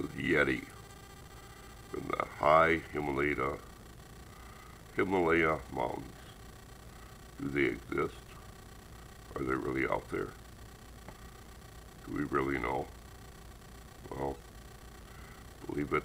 the Yeti in the high Himalaya, Himalaya mountains. Do they exist? Are they really out there? Do we really know? Well, believe it.